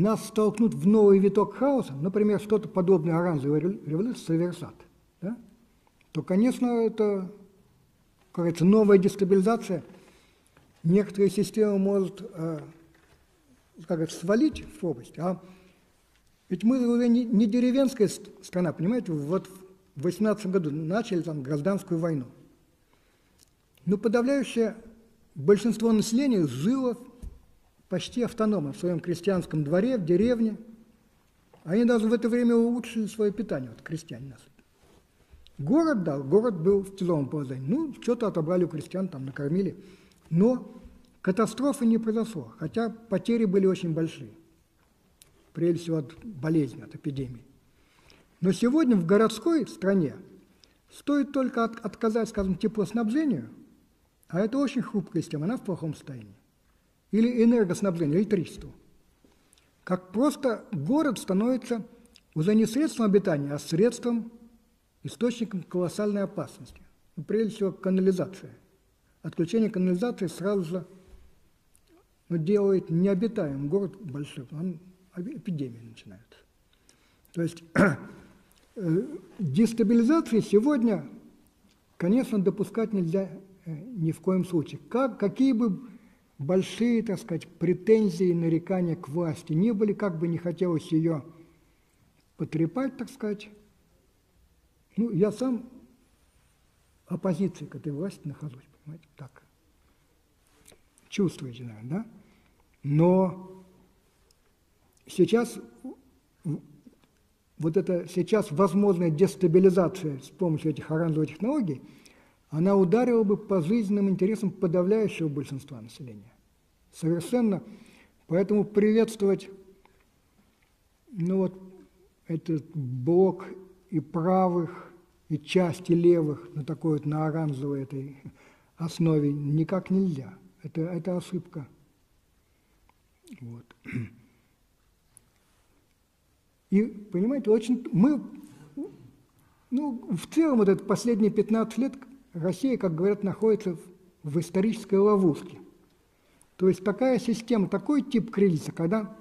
нас столкнут в новый виток хаоса, например, что-то подобное оранжевой революции совершат, да, то, конечно, это, как говорится, новая дестабилизация. Некоторые системы может, э, как это, свалить в пропасть, а ведь мы уже не, не деревенская страна, понимаете, вот в 18 году начали там гражданскую войну. Но подавляющее большинство населения жило почти автономно в своем крестьянском дворе, в деревне. Они даже в это время улучшили свое питание, вот крестьяне нас. Город, да, город был в тяжелом положении. Ну, что-то отобрали у крестьян, там накормили. Но катастрофы не произошло, хотя потери были очень большие. Прежде всего от болезни, от эпидемии. Но сегодня в городской стране стоит только от, отказать, скажем, теплоснабжению, а это очень хрупкая система, она в плохом состоянии или энергоснабжение, электричеству. Как просто город становится уже не средством обитания, а средством, источником колоссальной опасности. Ну, прежде всего, канализация. Отключение канализации сразу же ну, делает необитаемым город большой, он, эпидемия начинается. То есть э, дестабилизации сегодня, конечно, допускать нельзя э, ни в коем случае. Как, какие бы большие, так сказать, претензии и нарекания к власти не были, как бы не хотелось ее потрепать, так сказать. Ну, я сам оппозиции к этой власти нахожусь, понимаете, так. Чувствуете, наверное, да? Но сейчас вот это сейчас возможная дестабилизация с помощью этих оранжевых технологий – она ударила бы по жизненным интересам подавляющего большинства населения. Совершенно. Поэтому приветствовать ну вот, этот блок и правых, и части левых на такой вот на оранжевой этой основе никак нельзя. Это, это ошибка. Вот. И, понимаете, очень мы, ну, в целом вот это последние 15 лет Россия, как говорят, находится в исторической ловушке. То есть такая система, такой тип кризиса, когда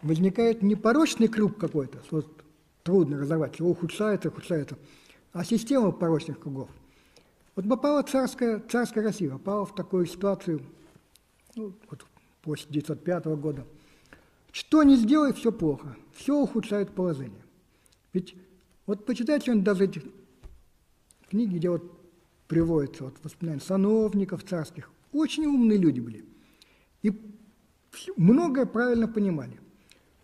возникает не порочный круг какой-то, вот трудно разорвать, его ухудшается, ухудшается, а система порочных кругов. Вот попала царская, царская Россия, попала в такую ситуацию ну, вот после 1905 года. Что не сделай, все плохо, все ухудшает положение. Ведь вот почитайте что-нибудь даже этих книги, где вот приводятся вот воспоминания сановников царских, очень умные люди были. И многое правильно понимали.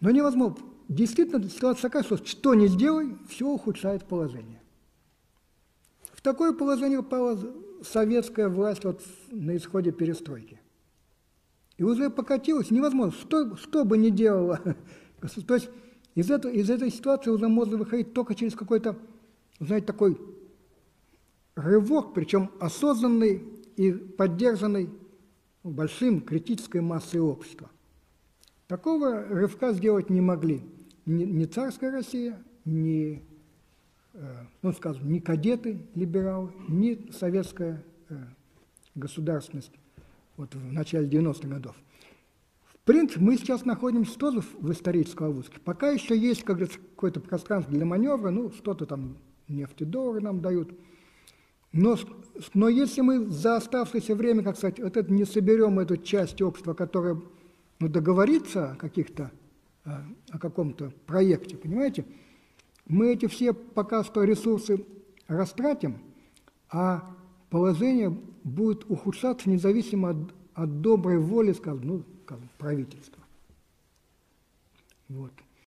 Но невозможно. Действительно, ситуация такая, что что не сделай, все ухудшает положение. В такое положение попала советская власть вот на исходе перестройки. И уже покатилась, невозможно, что, что бы ни делала. То есть из, этого, из этой ситуации уже можно выходить только через какой-то, знаете, такой рывок, причем осознанный и поддержанный большим критической массой общества. Такого рывка сделать не могли ни, ни царская Россия, ни, э, ну, скажем, ни кадеты, либералы, ни советская э, государственность вот в начале 90-х годов. В принципе, мы сейчас находимся тоже в исторической ловушке. Пока еще есть, как говорится, какое-то пространство для маневра, ну, что-то там нефтедоллары нам дают – но, но если мы за оставшееся время, как сказать, вот это не соберем эту часть общества, которая ну, договорится о каких-то, о, о каком-то проекте, понимаете, мы эти все пока что ресурсы растратим, а положение будет ухудшаться независимо от, от доброй воли, скажем, ну, скажем, правительства. Вот.